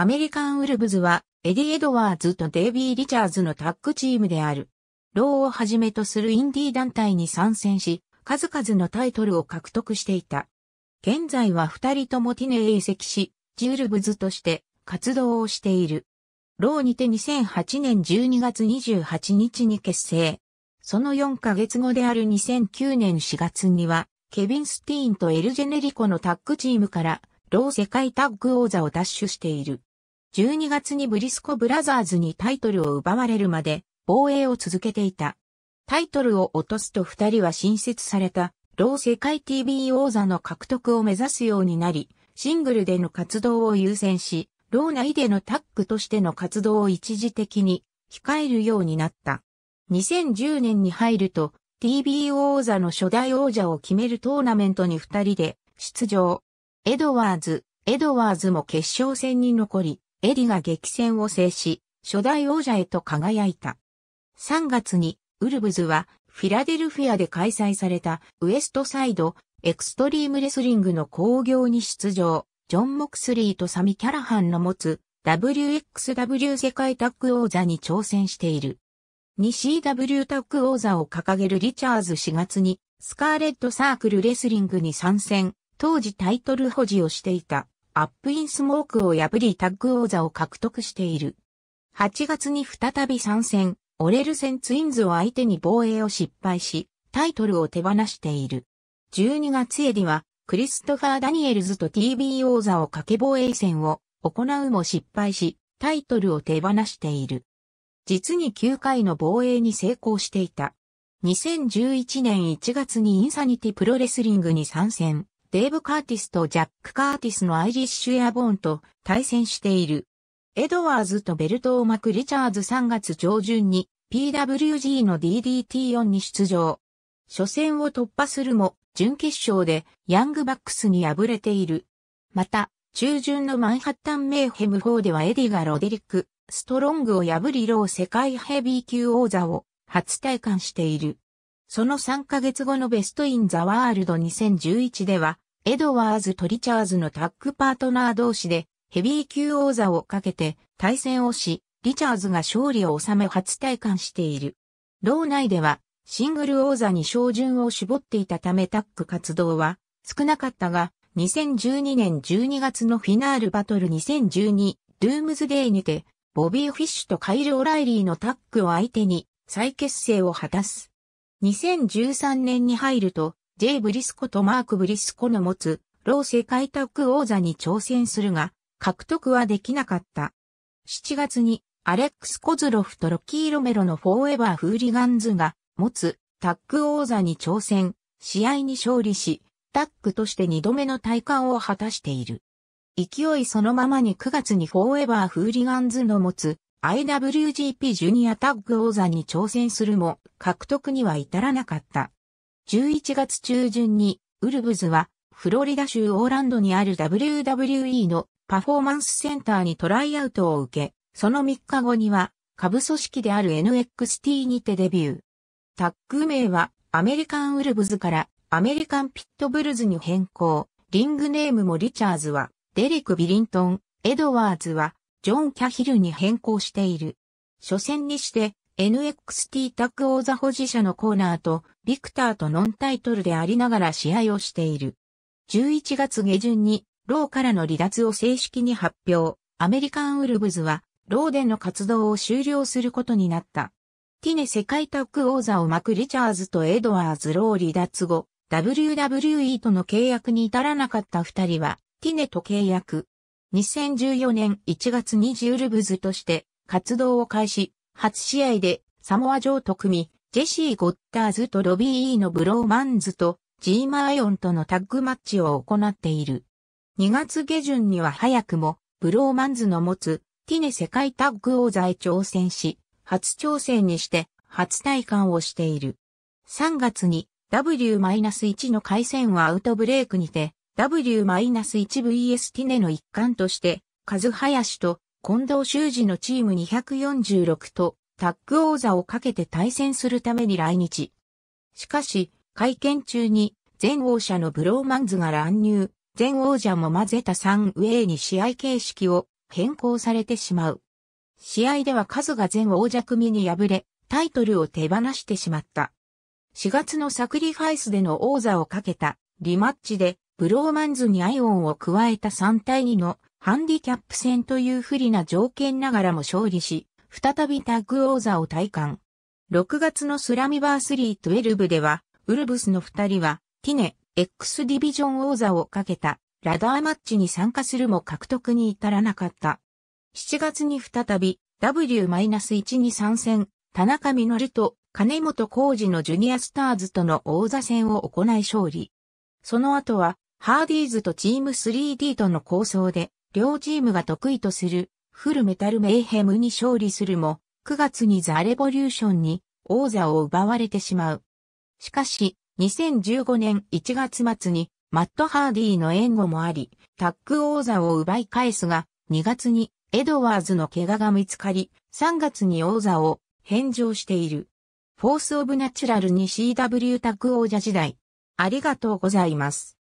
アメリカンウルブズはエディ・エドワーズとデイビー・リチャーズのタッグチームである。ローをはじめとするインディー団体に参戦し、数々のタイトルを獲得していた。現在は二人ともティネへ移籍し、ジウルブズとして活動をしている。ローにて2008年12月28日に結成。その4ヶ月後である2009年4月には、ケビン・スティーンとエル・ジェネリコのタッグチームから、ロー世界タッグ王座を奪取している。12月にブリスコブラザーズにタイトルを奪われるまで、防衛を続けていた。タイトルを落とすと二人は新設された、ロー世界 TV 王座の獲得を目指すようになり、シングルでの活動を優先し、ロー内でのタッグとしての活動を一時的に控えるようになった。2010年に入ると、TBO 王座の初代王者を決めるトーナメントに二人で出場。エドワーズ、エドワーズも決勝戦に残り、エディが激戦を制し、初代王者へと輝いた。3月に、ウルブズは、フィラデルフィアで開催されたウエストサイドエクストリームレスリングの興行に出場。ジョン・モクスリーとサミ・キャラハンの持つ WXW 世界タッグ王座に挑戦している。2CW タッグ王座を掲げるリチャーズ4月にスカーレットサークルレスリングに参戦、当時タイトル保持をしていたアップインスモークを破りタッグ王座を獲得している。8月に再び参戦、オレルセンツインズを相手に防衛を失敗し、タイトルを手放している。12月エディはクリストファー・ダニエルズと TB 王座を掛け防衛戦を行うも失敗し、タイトルを手放している。実に9回の防衛に成功していた。2011年1月にインサニティプロレスリングに参戦。デーブ・カーティスとジャック・カーティスのアイリッシュエアボーンと対戦している。エドワーズとベルトを巻くリチャーズ3月上旬に PWG の DDT4 に出場。初戦を突破するも準決勝でヤングバックスに敗れている。また、中旬のマンハッタンメイヘム4ではエディがロデリック・ストロングを破りロー世界ヘビー級王座を初戴冠している。その3ヶ月後のベストインザワールド2011では、エドワーズとリチャーズのタッグパートナー同士でヘビー級王座をかけて対戦をし、リチャーズが勝利を収め初戴冠している。ロー内ではシングル王座に照準を絞っていたためタッグ活動は少なかったが、2012年12月のファイナルバトル2012ドゥームズデーにて、ボビー・フィッシュとカイル・オライリーのタッグを相手に再結成を果たす。2013年に入ると、ジェイ・ブリスコとマーク・ブリスコの持つ、ロー世界タッグ王座に挑戦するが、獲得はできなかった。7月に、アレックス・コズロフとロキー・ロメロのフォーエバー・フーリガンズが、持つタッグ王座に挑戦、試合に勝利し、タッグとして二度目の戴冠を果たしている。勢いそのままに9月にフォーエバーフーリガンズの持つ IWGP ジュニアタッグ王座に挑戦するも獲得には至らなかった。11月中旬にウルブズはフロリダ州オーランドにある WWE のパフォーマンスセンターにトライアウトを受け、その3日後には下部組織である NXT にてデビュー。タッグ名はアメリカンウルブズからアメリカンピットブルズに変更。リングネームもリチャーズはデリック・ビリントン、エドワーズはジョン・キャヒルに変更している。初戦にして NXT タッグ王座保持者のコーナーとビクターとノンタイトルでありながら試合をしている。11月下旬にローからの離脱を正式に発表。アメリカンウルブズはローでの活動を終了することになった。ティネ世界タッグ王座を巻くリチャーズとエドワーズロー離脱後、WWE との契約に至らなかった二人は、ティネと契約。2014年1月にジウルブズとして活動を開始、初試合でサモア・ジョーと組み、ジェシー・ゴッターズとロビー・イーのブローマンズとジーマーヨンとのタッグマッチを行っている。2月下旬には早くもブローマンズの持つティネ世界タッグ王座へ挑戦し、初挑戦にして初体感をしている。3月に W-1 の回線はアウトブレイクにて W-1vs ティネの一環として、カズハヤシと近藤修二のチーム246とタッグ王座をかけて対戦するために来日。しかし、会見中に前王者のブローマンズが乱入、前王者も混ぜた3ウェイに試合形式を変更されてしまう。試合ではカズが前王者組に敗れ、タイトルを手放してしまった。4月のサクリファイスでの王座をかけたリマッチでブローマンズにアイオンを加えた3対2のハンディキャップ戦という不利な条件ながらも勝利し、再びタッグ王座を体感。6月のスラミバースリー12では、ウルブスの2人は、ティネ、X ディビジョン王座をかけたラダーマッチに参加するも獲得に至らなかった。7月に再び W-1 に参戦、田中実と金本浩二のジュニアスターズとの王座戦を行い勝利。その後は、ハーディーズとチーム 3D との構想で、両チームが得意とするフルメタルメイヘムに勝利するも、9月にザ・レボリューションに王座を奪われてしまう。しかし、2015年1月末にマット・ハーディーの援護もあり、タッグ王座を奪い返すが、2月にエドワーズの怪我が見つかり、3月に王座を返上している。フォース・オブ・ナチュラルに CW タッグ王者時代。ありがとうございます。